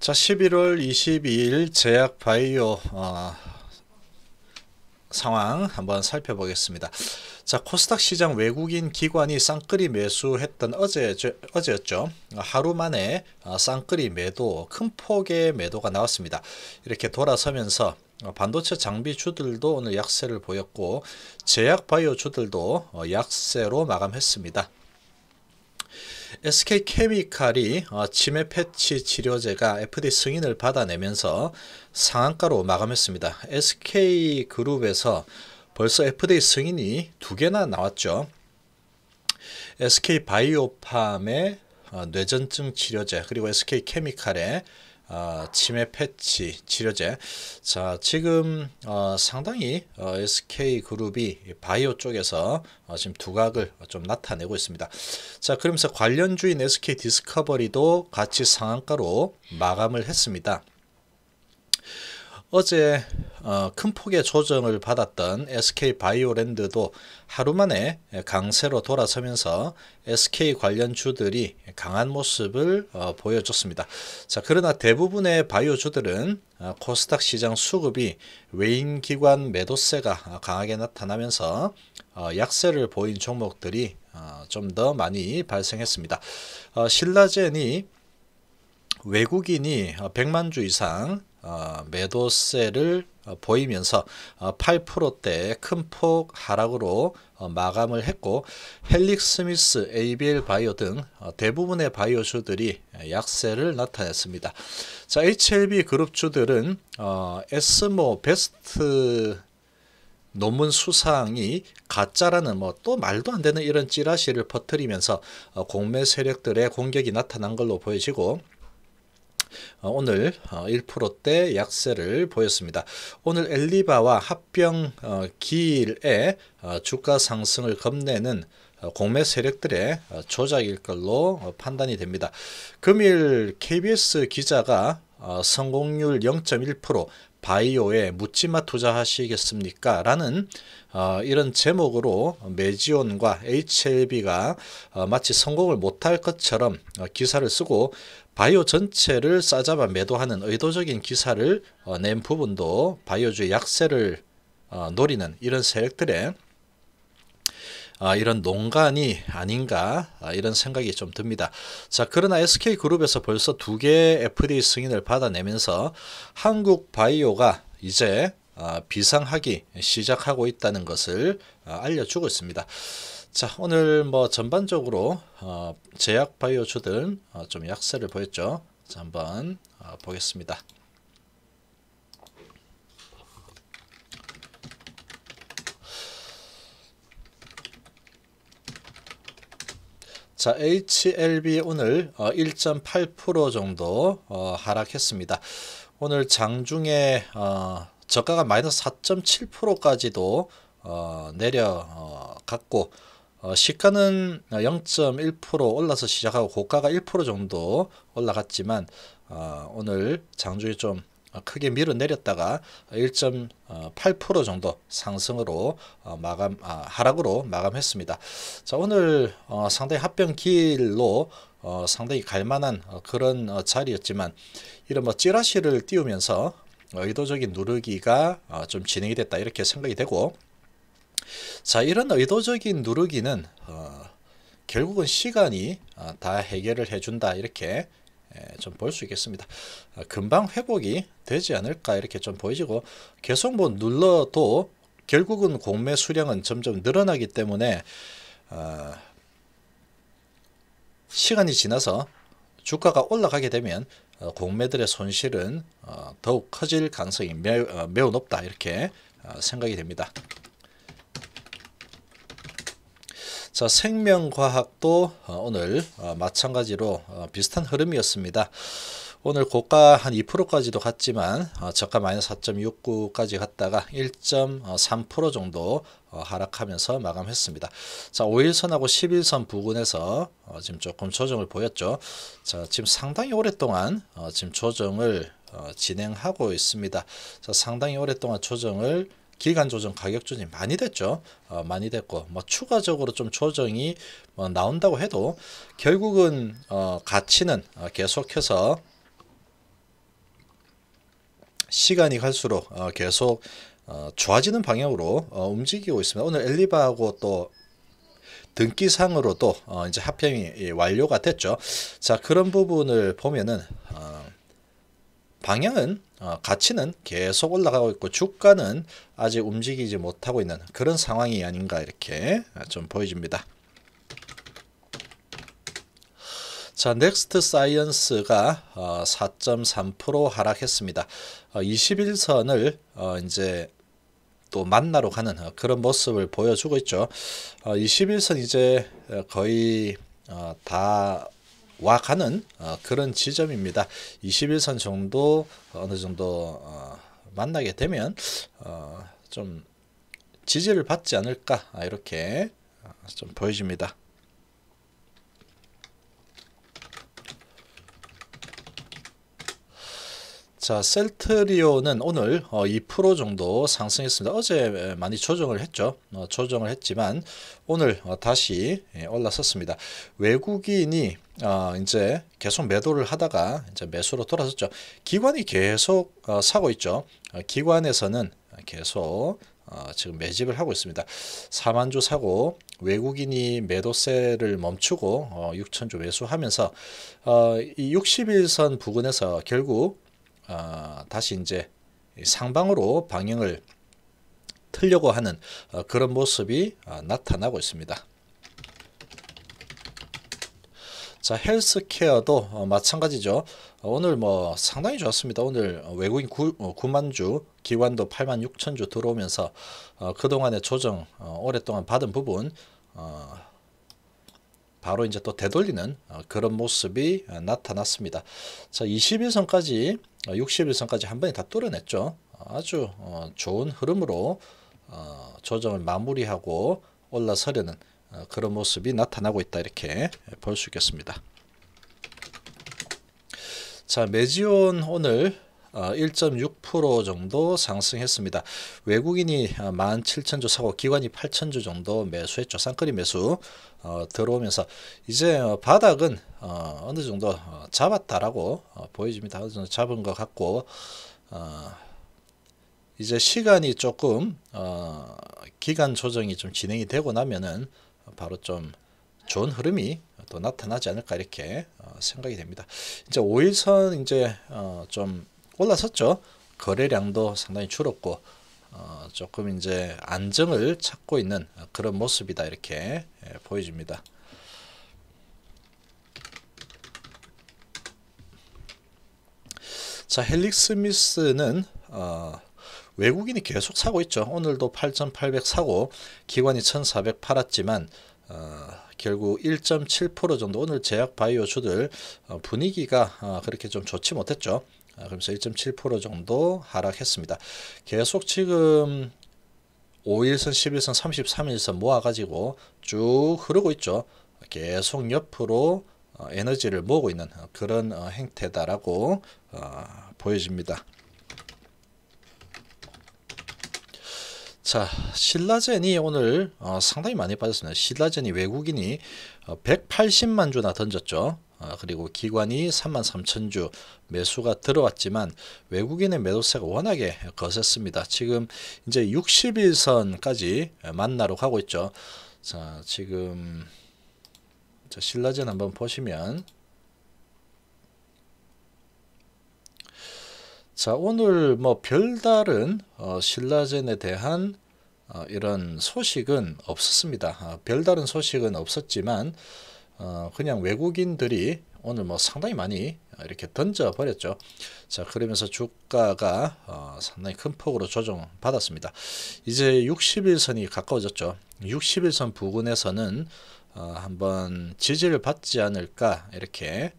자, 11월 22일 제약 바이오 어, 상황 한번 살펴보겠습니다. 자, 코스닥 시장 외국인 기관이 쌍끌이 매수했던 어제 어제였죠. 하루 만에 어, 쌍끌이 매도 큰 폭의 매도가 나왔습니다. 이렇게 돌아서면서 반도체 장비 주들도 오늘 약세를 보였고 제약 바이오 주들도 어, 약세로 마감했습니다. SK케미칼이 어, 치매 패치 치료제가 FDA 승인을 받아내면서 상한가로 마감했습니다. SK그룹에서 벌써 FDA 승인이 두 개나 나왔죠. SK바이오팜의 어, 뇌전증 치료제 그리고 SK케미칼의 어, 치매 패치 치료제. 자, 지금 어, 상당히 어, SK 그룹이 바이오 쪽에서 어, 지금 두각을 좀 나타내고 있습니다. 자, 그러면서 관련주인 SK 디스커버리도 같이 상한가로 마감을 했습니다. 어제 어, 큰 폭의 조정을 받았던 SK 바이오랜드도 하루 만에 강세로 돌아서면서 SK 관련 주들이 강한 모습을 어, 보여줬습니다. 자, 그러나 대부분의 바이오 주들은 어, 코스닥 시장 수급이 외인 기관 매도세가 강하게 나타나면서 어, 약세를 보인 종목들이 어, 좀더 많이 발생했습니다. 어, 신라젠이 외국인이 100만 어, 주 이상 어, 매도세를 어, 보이면서 8%대 큰 폭 하락으로 마감을 했고 헬릭 스미스, ABL 바이오 등 대부분의 바이오주들이 약세를 나타냈습니다. 자, HLB 그룹주들은 에스모 베스트 논문 수상이 가짜라는 뭐 또 말도 안 되는 이런 찌라시를 퍼뜨리면서 공매 세력들의 공격이 나타난 걸로 보여지고 어, 오늘 1%대 어, 약세를 보였습니다. 오늘 엘리바와 합병 어, 기일에 주가 상승을 겁내는 공매 세력들의 조작일 걸로 판단이 됩니다. 금일 KBS 기자가 성공률 0.1% 바이오에 묻지마 투자하시겠습니까? 라는 어, 이런 제목으로 메지온과 HLB가 어, 마치 성공을 못할 것처럼 어, 기사를 쓰고 바이오 전체를 싸잡아 매도하는 의도적인 기사를 어, 낸 부분도 바이오주의 약세를 어, 노리는 이런 세력들의 아, 이런 농간이 아닌가 아, 이런 생각이 좀 듭니다. 자 그러나 SK그룹에서 벌써 두 개의 FDA 승인을 받아내면서 한국 바이오가 이제 아, 비상하기 시작하고 있다는 것을 아, 알려주고 있습니다. 자 오늘 뭐 전반적으로 어, 제약 바이오주들 어, 좀 약세를 보였죠. 자 한번 어, 보겠습니다. 자, HLB 오늘 1.8% 어, 정도 어, 하락했습니다. 오늘 장중에 어, 저가가 마이너스 4.7%까지도 내려갔고 시가는 0.1% 올라서 시작하고 고가가 1% 정도 올라갔지만 오늘 장중에 좀 어, 크게 밀어 내렸다가 1.8% 정도 상승으로 어, 마감 아, 하락으로 마감했습니다. 자 오늘 어, 상당히 합병 길로 어, 상당히 갈만한 어, 그런 어, 자리였지만 이런 뭐 찌라시를 띄우면서 의도적인 누르기가 좀 진행이 됐다 이렇게 생각이 되고 자 이런 의도적인 누르기는 결국은 시간이 다 해결을 해준다 이렇게 예, 좀볼 수 있겠습니다. 아, 금방 회복이 되지 않을까 이렇게 좀 보이지고 계속 뭐 눌러도 결국은 공매 수량은 점점 늘어나기 때문에 어, 시간이 지나서 주가가 올라가게 되면 어, 공매들의 손실은 어, 더욱 커질 가능성이 매우, 어, 높다 이렇게 어, 생각이 됩니다. 자, 생명과학도 어, 오늘 어, 마찬가지로 어, 비슷한 흐름이었습니다. 오늘 고가 한 2%까지도 갔지만 저가 마이너스 4.69까지 갔다가 1.3% 정도 하락하면서 마감했습니다. 자, 5일선하고 11선 부근에서 지금 조금 조정을 보였죠. 자, 지금 상당히 오랫동안 지금 조정을 진행하고 있습니다. 자, 상당히 오랫동안 조정을 기간 조정, 가격 조정이 많이 됐죠. 어, 많이 됐고 뭐 추가적으로 좀 조정이 뭐 나온다고 해도 결국은 어, 가치는 어, 계속해서 시간이 갈수록 어, 계속 어, 좋아지는 방향으로 어, 움직이고 있습니다. 오늘 엘리바하고 또 등기상으로도 어, 이제 합병이 완료가 됐죠. 자 그런 부분을 보면은 어, 방향은 어, 가치는 계속 올라가고 있고 주가는 아직 움직이지 못하고 있는 그런 상황이 아닌가 이렇게 좀 보여집니다. 자, 넥스트 사이언스가 어, 4.3% 하락했습니다. 어, 21선을 어, 이제 또 만나러 가는 어, 그런 모습을 보여주고 있죠. 어, 21선 이제 거의 어, 다 와 가는 어, 그런 지점입니다. 21선 정도 어느 정도 어, 만나게 되면 어, 좀 지지를 받지 않을까 아, 이렇게 어, 좀 보여집니다. 자, 셀트리온은 오늘 2% 어, 정도 상승했습니다. 어제 많이 조정을 했죠. 어, 조정을 했지만 오늘 어, 다시 예, 올라섰습니다. 외국인이 이제 계속 매도를 하다가 이제 매수로 돌아섰죠. 기관이 계속 사고 있죠. 기관에서는 계속 지금 매집을 하고 있습니다. 4만 주 사고 외국인이 매도세를 멈추고 6천 주 매수하면서 이 61선 부근에서 결국 어, 다시 이제 상방으로 방향을 틀려고 하는 어, 그런 모습이 어, 나타나고 있습니다. 자 헬스케어도 어, 마찬가지죠. 오늘 뭐 상당히 좋았습니다. 오늘 외국인 9, 9만 주, 기관도 8만 6천 주 들어오면서 그동안의 조정 오랫동안 받은 부분 바로 이제 또 되돌리는 그런 모습이 나타났습니다. 자 21선까지 60일선까지 한 번에 다 뚫어냈죠. 아주 어, 좋은 흐름으로 어, 조정을 마무리하고 올라서려는 어, 그런 모습이 나타나고 있다 이렇게 볼 수 있겠습니다. 자 메지온 오늘 1.6% 정도 상승했습니다. 외국인이 17,000주 사고 기관이 8,000주 정도 매수했죠. 쌍끌이 매수 어, 들어오면서 이제 바닥은 어, 어느 정도 잡았다라고 어, 보여집니다. 어느 정도 잡은 것 같고 어, 이제 시간이 조금 어, 기간 조정이 좀 진행이 되고 나면은 바로 좀 좋은 흐름이 또 나타나지 않을까 이렇게 어, 생각이 됩니다. 이제 5일선 이제 어, 좀 올라섰죠. 거래량도 상당히 줄었고 어, 조금 이제 안정을 찾고 있는 그런 모습이다 이렇게 예, 보여집니다. 자 헬릭스 미스는 어, 외국인이 계속 사고 있죠. 오늘도 8,800 사고 기관이 1,400 팔았지만 어, 결국 1.7% 정도 오늘 제약 바이오주들 어, 분위기가 어, 그렇게 좀 좋지 못했죠. 아, 그러면서 1.7% 정도 하락했습니다. 계속 지금 5일선, 11선, 33일선 모아가지고 쭉 흐르고 있죠. 계속 옆으로 어, 에너지를 모으고 있는 그런 어, 행태다라고 어, 보여집니다. 자, 신라젠이 오늘 상당히 많이 빠졌습니다. 신라젠이 외국인이 180만 주나 던졌죠. 아, 그리고 기관이 3만 3천 주 매수가 들어왔지만 외국인의 매도세가 워낙에 거셌습니다. 지금 이제 60일선까지 만나러 가고 있죠. 자, 지금 자, 신라젠 한번 보시면 자, 오늘 뭐 별다른 어, 신라젠에 대한 어, 이런 소식은 없었습니다. 어, 별다른 소식은 없었지만 어, 그냥 외국인들이 오늘 뭐 상당히 많이 이렇게 던져 버렸죠. 자, 그러면서 주가가 어, 상당히 큰 폭으로 조정 받았습니다. 이제 60일선이 가까워졌죠. 60일선 부근에서는 어, 한번 지지를 받지 않을까 이렇게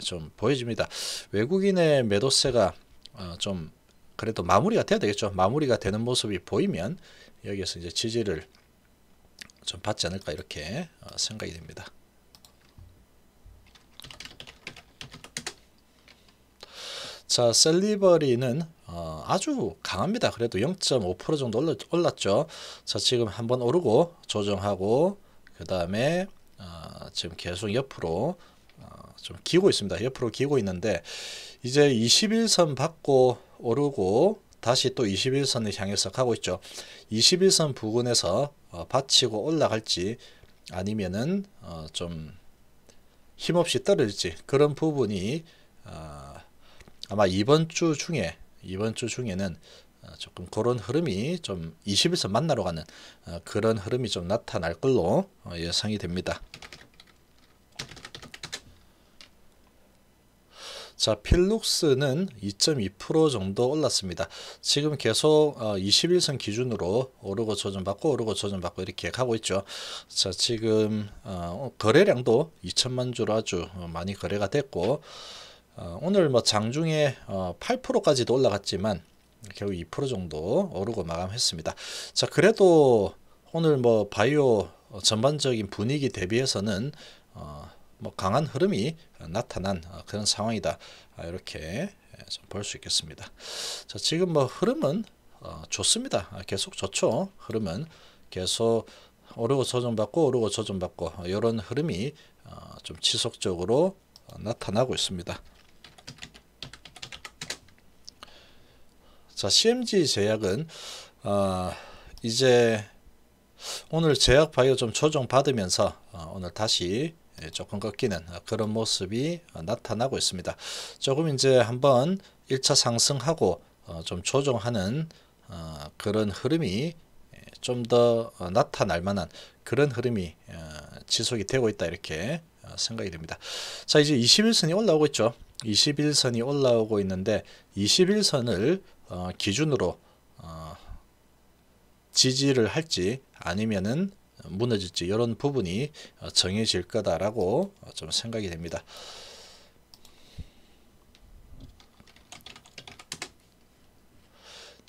좀 보여집니다. 외국인의 매도세가 어, 좀 그래도 마무리가 돼야 되겠죠. 마무리가 되는 모습이 보이면 여기에서 이제 지지를 좀 받지 않을까 이렇게 어, 생각이 됩니다. 자, 셀리버리는 어, 아주 강합니다. 그래도 0.5% 정도 올랐 죠. 자, 지금 한번 오르고 조정하고 그 다음에 어, 지금 계속 옆으로 어, 좀 기고 있습니다. 옆으로 기고 있는데 이제 21선 받고 오르고 다시 또 21선을 향해서 가고 있죠. 21선 부근에서 어, 받치고 올라갈지 아니면은 어, 좀 힘없이 떨어질지 그런 부분이 어, 아마 이번 주 중에 이번 주 중에는 어, 조금 그런 흐름이 좀 21선 만나러 가는 어, 그런 흐름이 좀 나타날 걸로 어, 예상이 됩니다. 자, 필룩스는 2.2% 정도 올랐습니다. 지금 계속 21선 기준으로 오르고 조정받고 오르고 조정받고 이렇게 가고 있죠. 자, 지금 거래량도 2천만 주로 아주 많이 거래가 됐고 오늘 뭐 장중에 8%까지도 올라갔지만 결국 2% 정도 오르고 마감했습니다. 자, 그래도 오늘 뭐 바이오 전반적인 분위기 대비해서는 어, 뭐 강한 흐름이 나타난 그런 상황이다. 아, 이렇게 볼수 있겠습니다. 자, 지금 뭐 흐름은 어, 좋습니다. 아, 계속 좋죠. 흐름은 계속 오르고 조정받고 오르고 조정받고 이런 흐름이 어, 좀 지속적으로 나타나고 있습니다. 자, CMG 제약은 어, 이제 오늘 제약 바이오 좀 조정 받으면서 어, 오늘 다시 조금 꺾이는 그런 모습이 나타나고 있습니다. 조금 이제 한번 1차 상승하고 어, 좀 조정하는 어, 그런 흐름이 좀 더 나타날 만한 그런 흐름이 어, 지속이 되고 있다 이렇게 생각이 됩니다. 자 이제 21선이 올라오고 있죠. 21선이 올라오고 있는데 21선을 어, 기준으로 어, 지지를 할지 아니면은 무너질지 이런 부분이 어, 정해질 거다라고 좀 생각이 됩니다.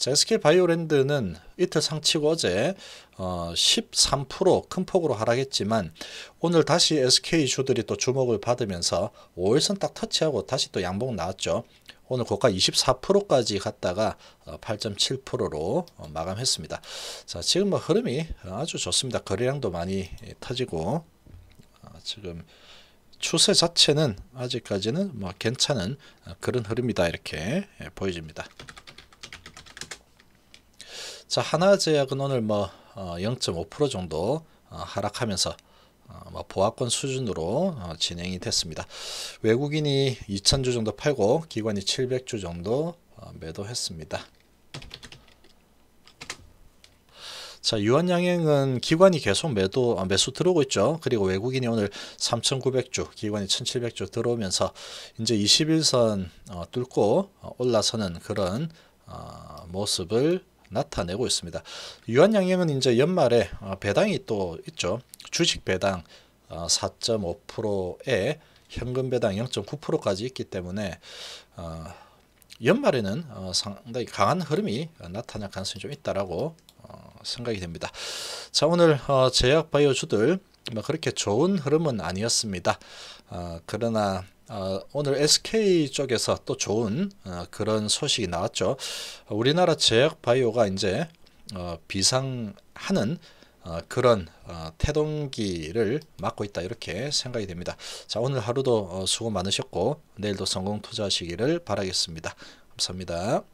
자, SK 바이오랜드는 이틀 상치고 어제 어, 13%큰 폭으로 하락했지만 오늘 다시 SK 주들이 또 주목을 받으면서 5일선 딱 터치하고 다시 또 양봉 나왔죠. 오늘 고가 24%까지 갔다가 8.7%로 어, 어, 마감했습니다. 자, 지금 뭐 흐름이 아주 좋습니다. 거래량도 많이 터지고 지금 추세 자체는 아직까지는 뭐 괜찮은 그런 흐름이다 이렇게 예, 보여집니다. 자 하나제약은 오늘 뭐 0.5% 어, 정도 어, 하락하면서 어, 뭐 보합권 수준으로 진행이 됐습니다. 외국인이 2,000주 정도 팔고 기관이 700주 정도 매도했습니다. 자, 유한 양행은 기관이 계속 매도, 매수 들어오고 있죠. 그리고 외국인이 오늘 3,900주, 기관이 1,700주 들어오면서 이제 21선 뚫고 올라서는 그런 모습을 나타내고 있습니다. 유한양행은 이제 연말에 어, 배당이 또 있죠. 주식 배당 4.5%에 어, 현금 배당 0.9%까지 있기 때문에 어, 연말에는 상당히 강한 흐름이 나타날 가능성이 좀 있다라고 생각이 됩니다. 자 오늘 제약 바이오주들 뭐 그렇게 좋은 흐름은 아니었습니다. 그러나 어, 오늘 SK 쪽에서 또 좋은 어, 그런 소식이 나왔죠. 우리나라 제약 바이오가 이제 어, 비상하는 어, 그런 어, 태동기를 맡고 있다 이렇게 생각이 됩니다. 자 오늘 하루도 어, 수고 많으셨고 내일도 성공 투자하시기를 바라겠습니다. 감사합니다.